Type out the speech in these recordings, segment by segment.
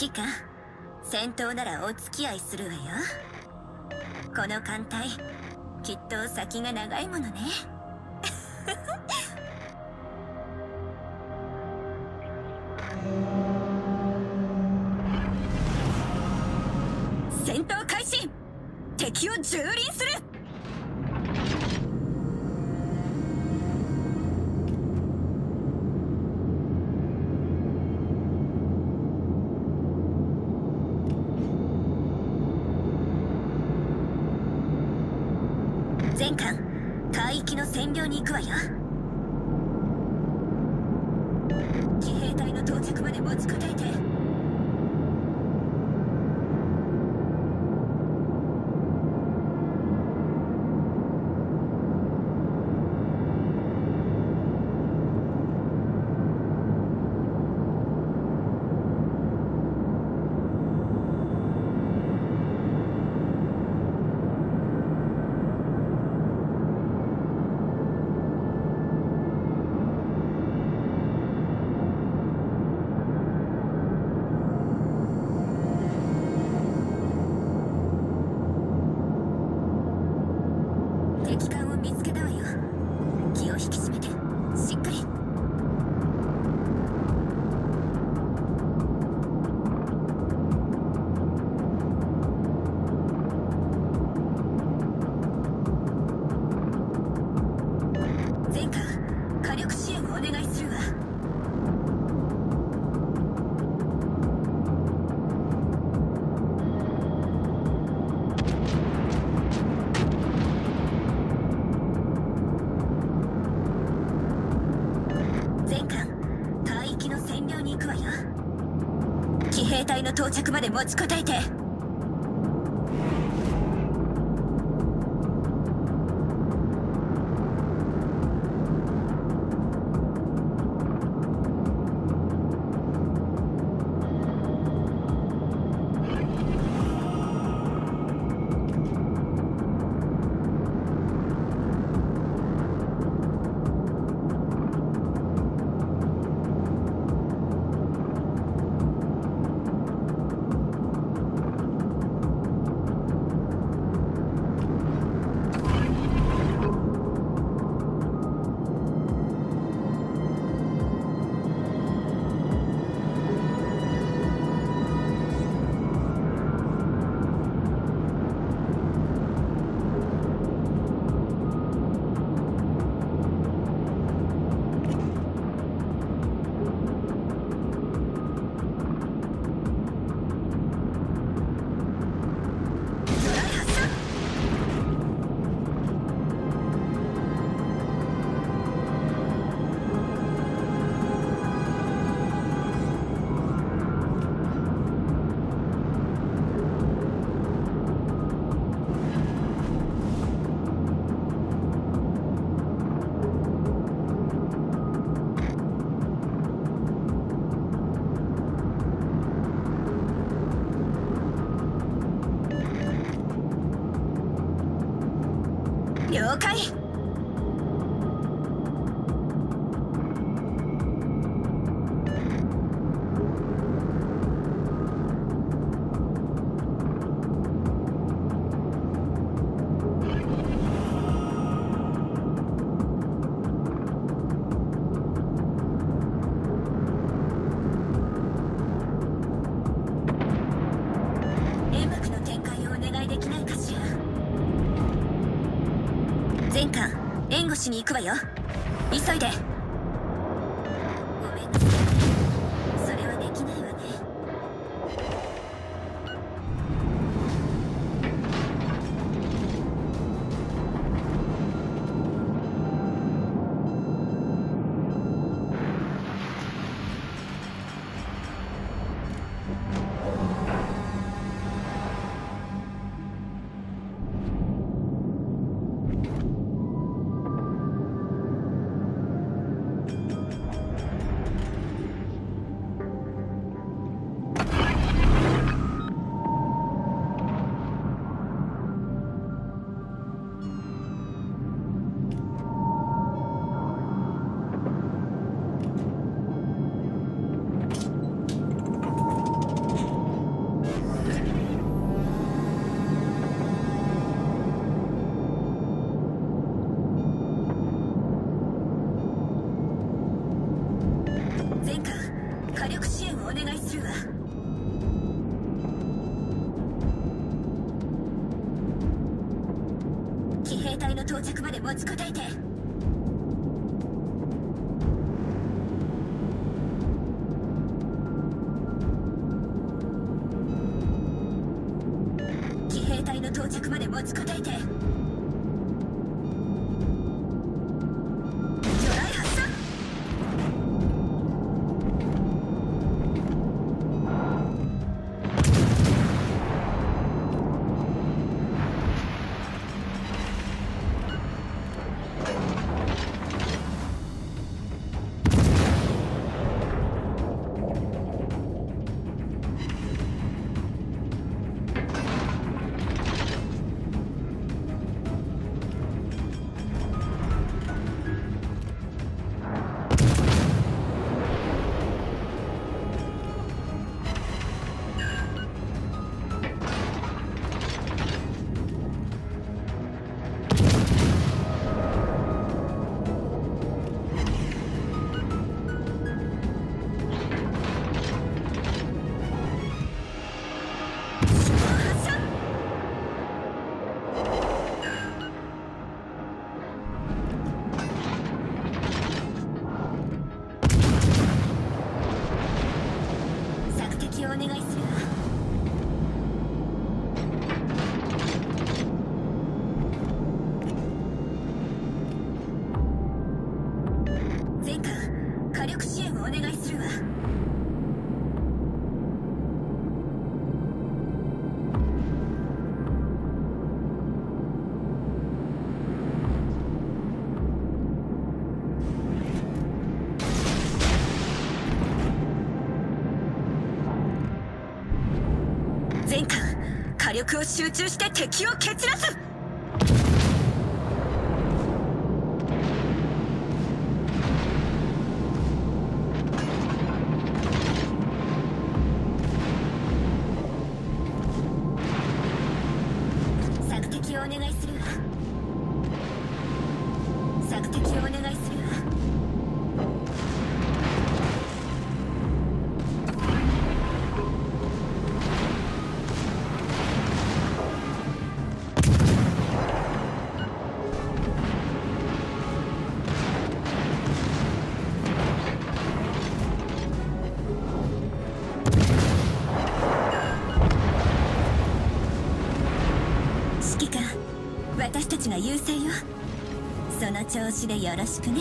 指揮戦闘ならお付き合いするわよ。この艦隊きっと先が長いものね。減量に行くわよ。到着まで持ちこたえて。に行くわよ。急いで。力を集中して敵を蹴散らす。優勢よ。その調子でよろしくね。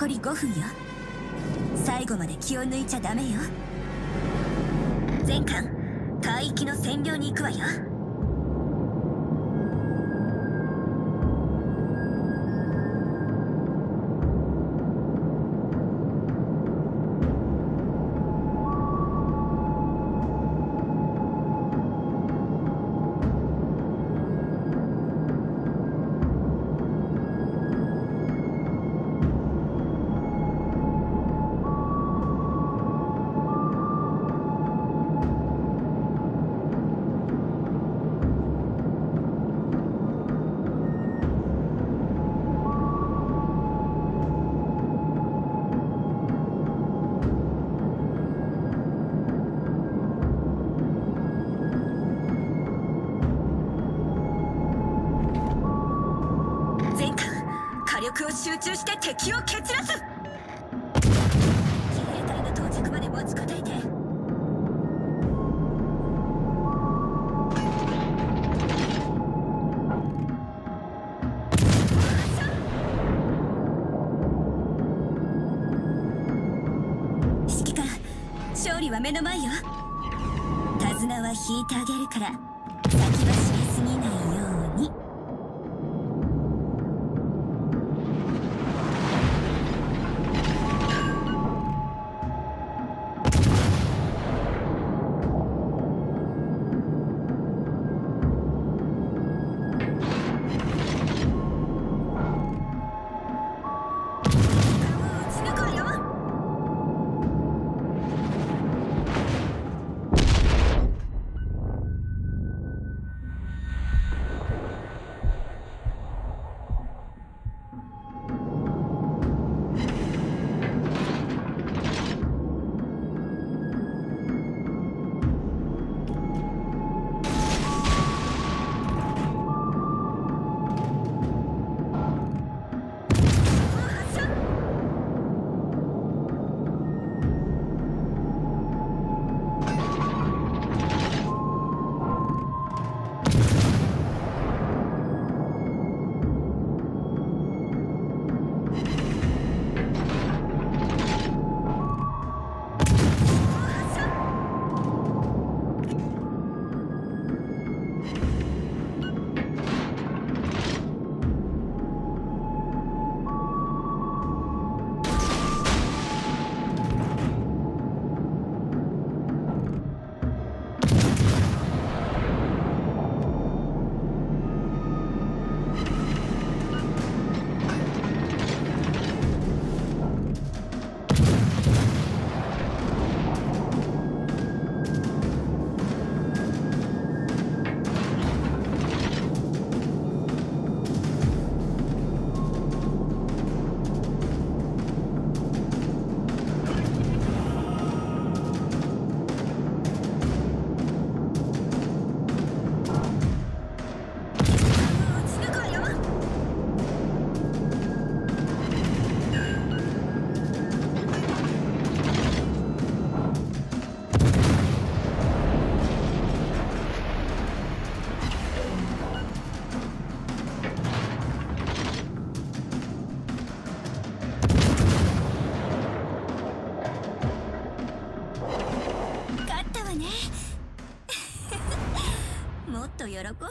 残り5分よ。最後まで気を抜いちゃダメよ。全艦海域の占領に行くわよ。中して敵を蹴散らす。騎兵隊の到着まで持ちこたえて。指揮官勝利は目の前よ。手綱は引いてあげるから先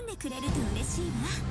んでくれると嬉しいわ。